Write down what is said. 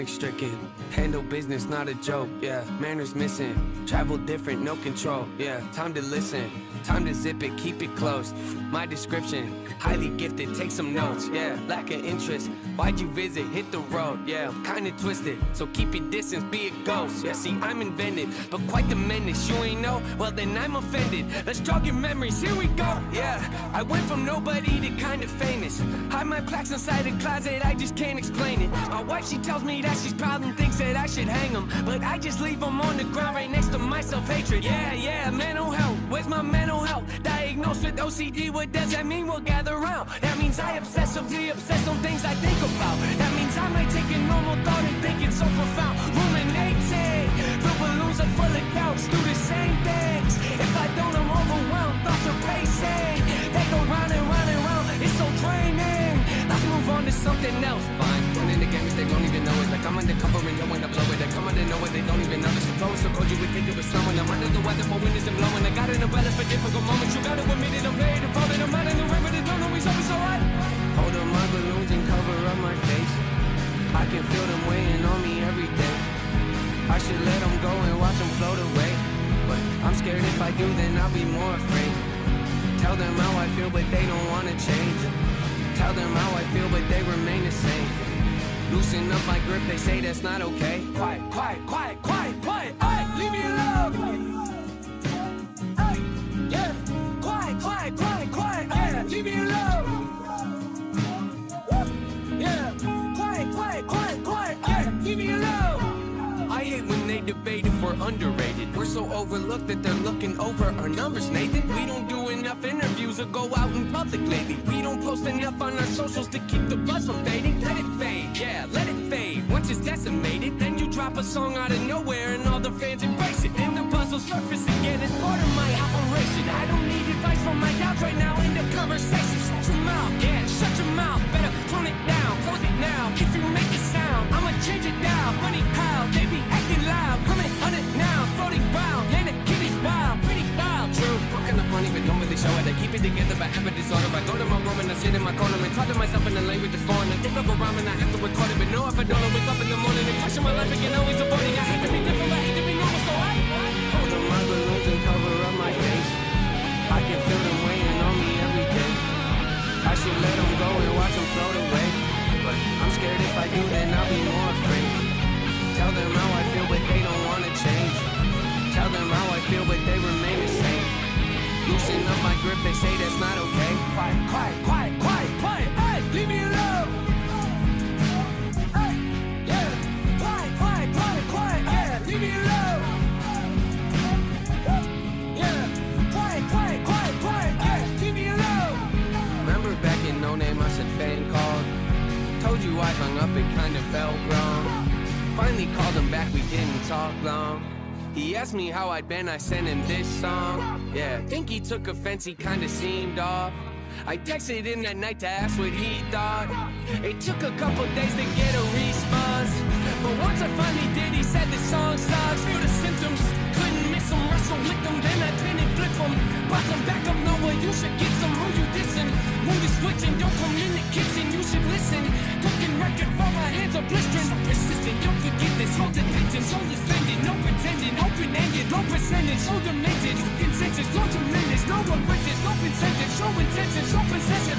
panic stricken. Handle business, not a joke, yeah. Manners missing. Travel different, no control, yeah. Time to listen. Time to zip it, keep it close. My description, highly gifted, take some notes, yeah. Lack of interest, why'd you visit? Hit the road, yeah. I'm kinda twisted, so keep your distance, be a ghost. Yeah, see, I'm invented, but quite the menace. You ain't know? Well, then I'm offended. Let's jog your memories, here we go, yeah. I went from nobody to kinda famous. Hide my plaques inside a closet, I just can't explain it. My wife, she tells me that she's proud and thinks that I should hang them. But I just leave them on the ground right next to my self hatred. Yeah, yeah, mental health, where's my mental health? Diagnosed with OCD, what does that mean? We'll gather round. That means I obsessively obsess on things I think about. That means I might take a normal thought and think it's so profound. To something else. Fine, winning the games they don't even know it. Like I'm undercover and you wanna blow it. I come under know it, they don't even notice. The flow is so cold you would think it was snowing. I'm under the weather, but wind isn't blowing. I got an umbrella for difficult moments. You gotta admit it, I'm ready to fall in. I'm out in the river, they don't always always alright. Hold up my balloons and cover up my face. I can feel them weighing on me every day. I should let them go and watch them float away. But I'm scared if I do, then I'll be more afraid. Tell them how I feel, but they don't wanna change. Tell them how I feel, but they remain the same. Loosen up my grip, they say that's not okay. Quiet, quiet, quiet, quiet, quiet. Hey, leave me alone. Hey, yeah. Quiet, quiet, quiet, quiet. Yeah, leave me alone. Yeah. Quiet, quiet, quiet, quiet. Yeah, leave me alone. I hate when they debate if we're underrated. We're so overlooked that they're looking over our numbers, Nathan. We don't do enough interviews or go out in public lately. Post enough on our socials to keep the buzz from fading. Let it fade, yeah, let it fade. Once it's decimated, then you drop a song out of nowhere and all the fans embrace it. Then the buzz will surface again. It's part of my operation. I don't need advice from my doubts right now. End of conversation. Shut your mouth, yeah, shut your mouth. Better tone it down, close it now. If you make a sound, I'ma change it now. Money how they be acting loud. Coming on it now, floating the kid is wild, pretty wild, true. What kind of funny, but don't really show it. I keep it together, but have a disorder. I go to my room and I sit in my corner and talk to myself in the language that's foreign. I think of a rhyme and I have to record it, but no, if I don't, I wake up in the morning and question my life again. Always avoiding. I hate to be different, I hate to be normal, so I hold on my balloons and cover up my face. I can feel them weighing on me every day. I should let them go and watch them float away. But I'm scared if I do, then I'll be more afraid. Tell them how I it kinda felt wrong. Finally called him back, we didn't talk long. He asked me how I'd been, I sent him this song. Yeah, think he took offense, he kinda seemed off. I texted him that night to ask what he thought. It took a couple days to get a response. But once I finally did, switching, don't come in the kitchen, you should listen. Cooking record for my hands are blistering. So persistent, don't forget this. Hold attention, so defended, no pretending. Open ended, low percentage, so demented. Consensus, so tremendous. No one witness, no incentive, show intention, so possessive.